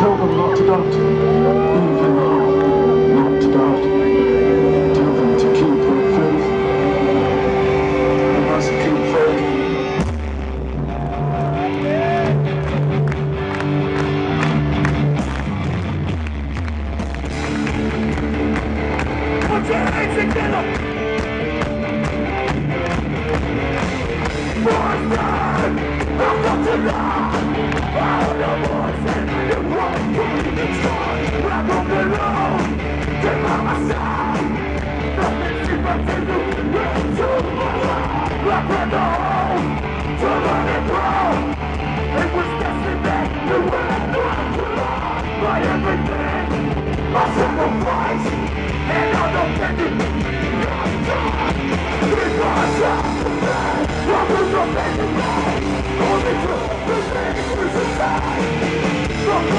told them not to dump.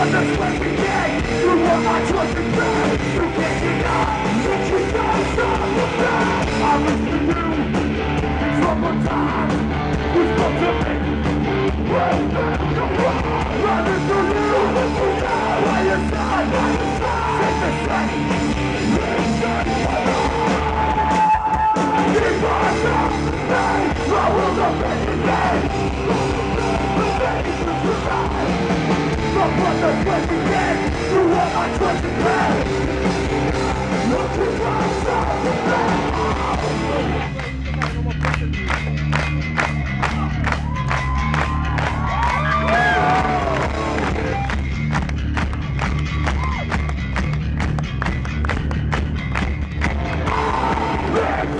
on the square we You. were my choice to You can't deny that you know some I listen to you Summertime We spoke to me Well, that's the problem Rather than you By your side By your side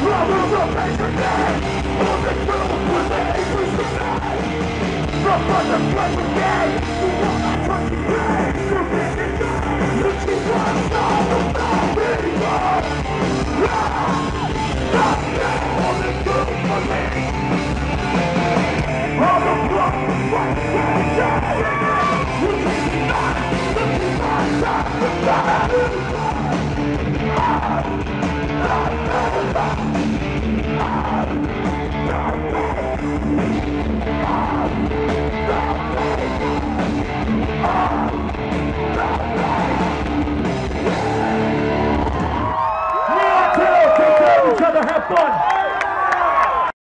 From the flame again, you know I trust you, you